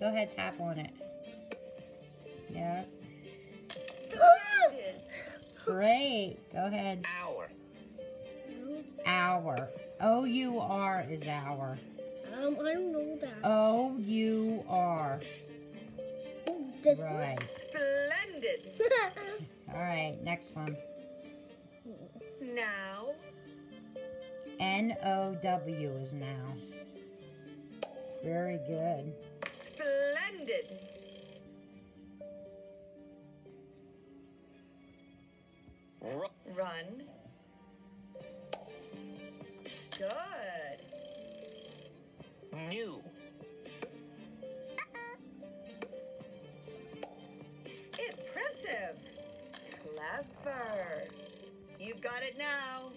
Go ahead, tap on it. Yeah. Great. Go ahead. Hour. Hour. O U R is hour. Um, I don't know that. O U R. this Right. Splendid. All right. Next one. Now. N O W is now. Very good. Splendid. Ru- Run. Good. new. Impressive. Clever. You've got it now.